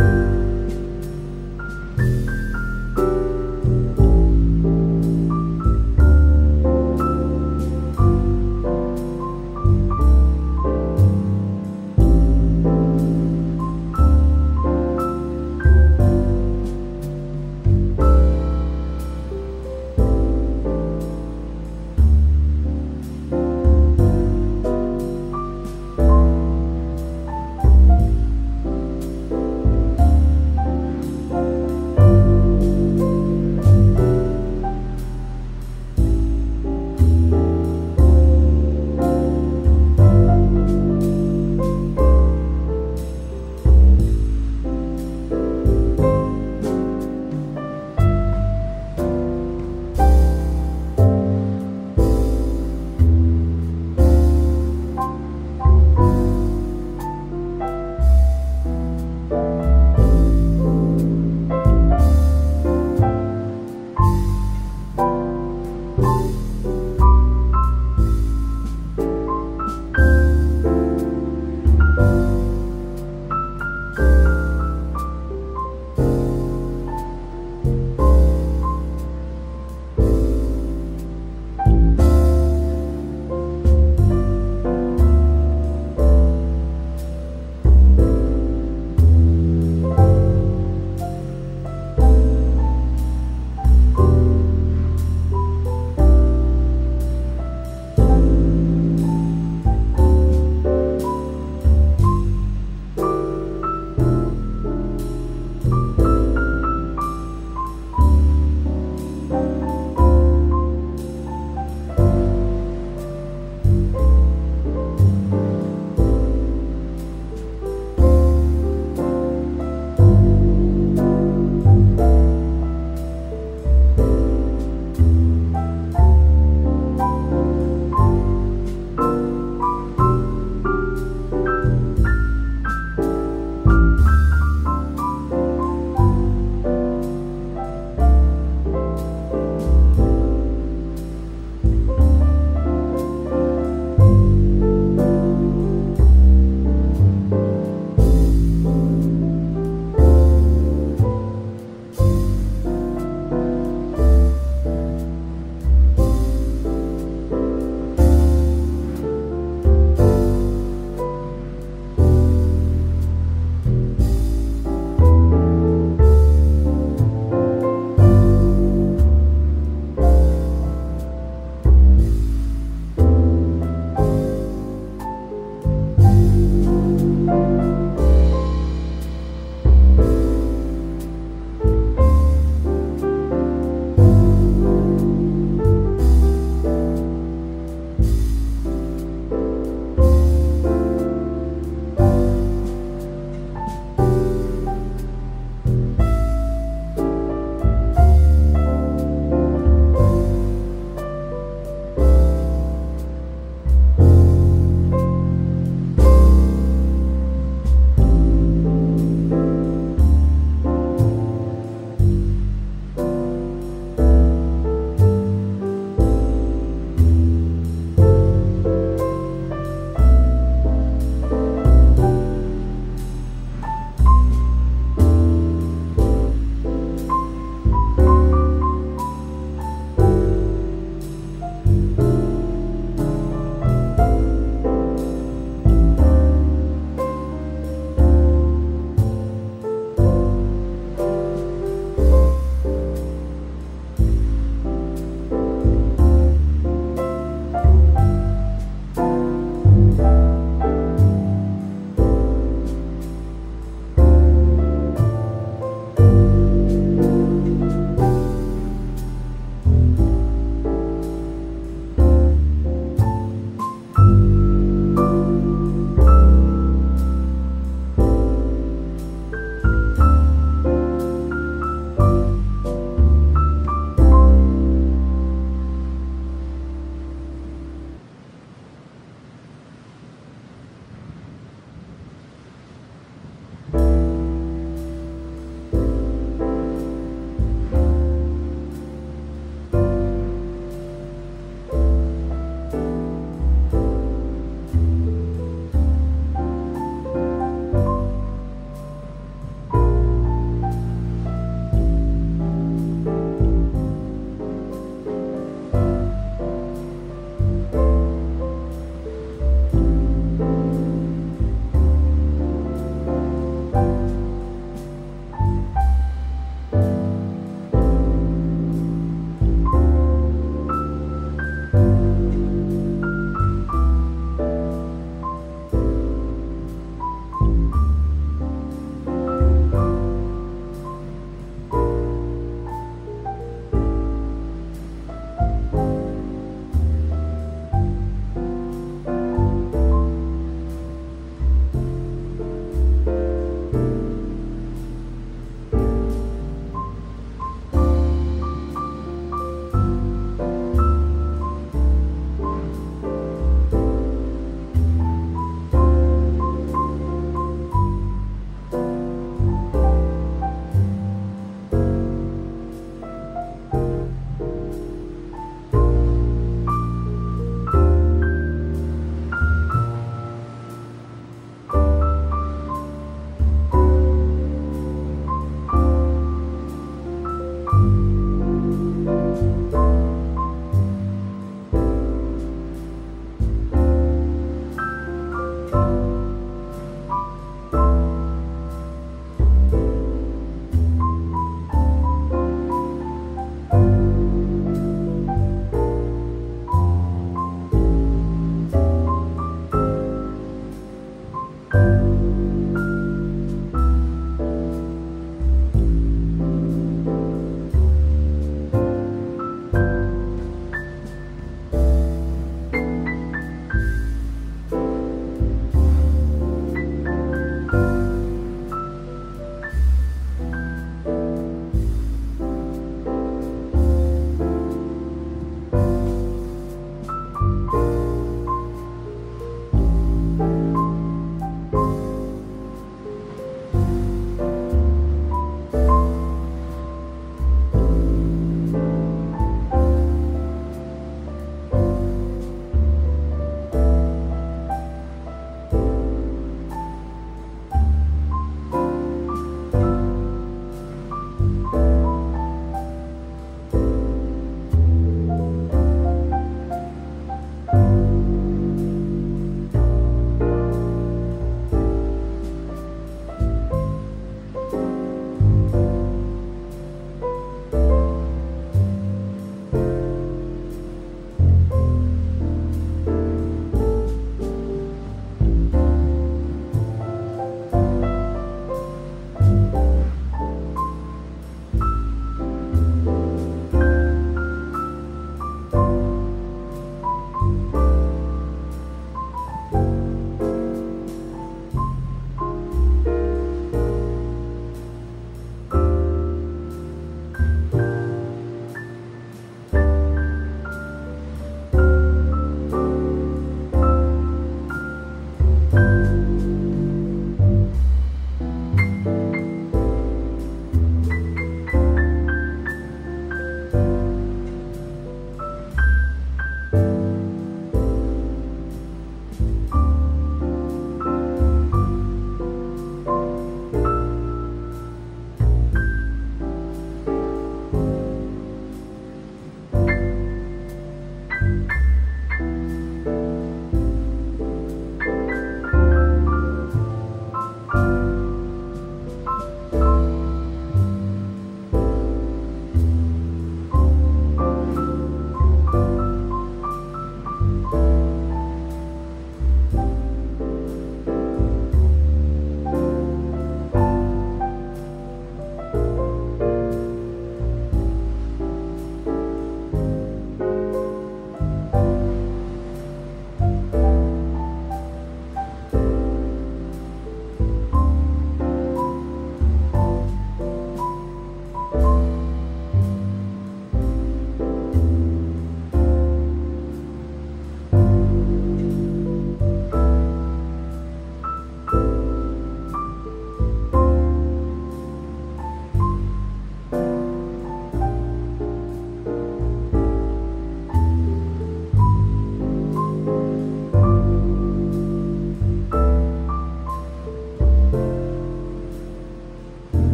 you.